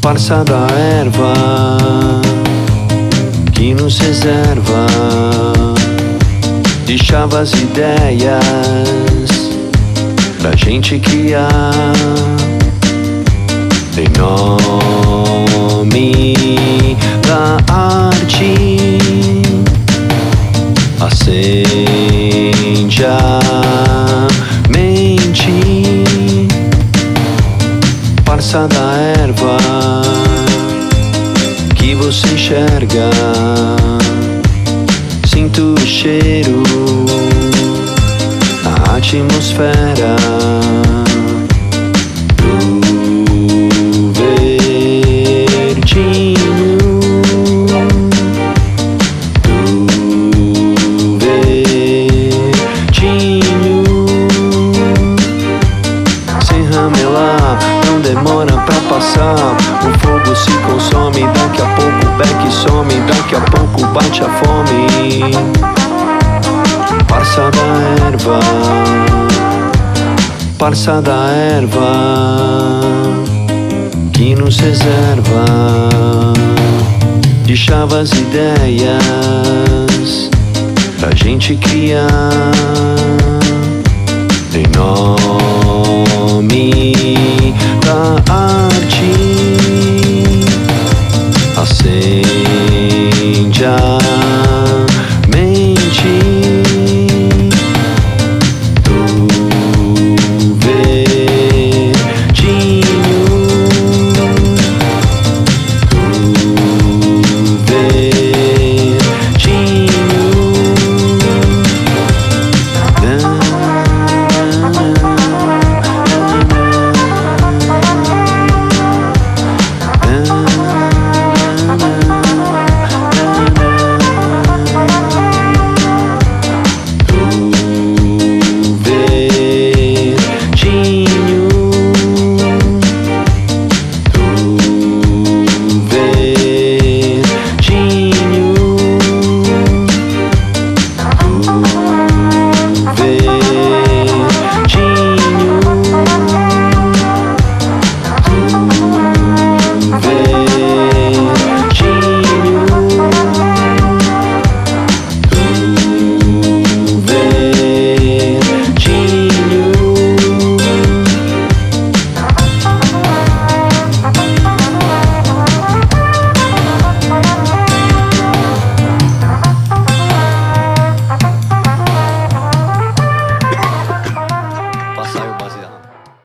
Parça da erva que nos reserva deixava as ideias pra gente criar em nome acende a mente. Parça da erva que você enxerga. Sinto o cheiro na atmosfera demora pra passar. O fogo se consome, daqui a pouco o beck some, daqui a pouco bate a fome. Parça da erva, parça da erva que nos reserva, deixava as ideias pra gente criar em nome da arte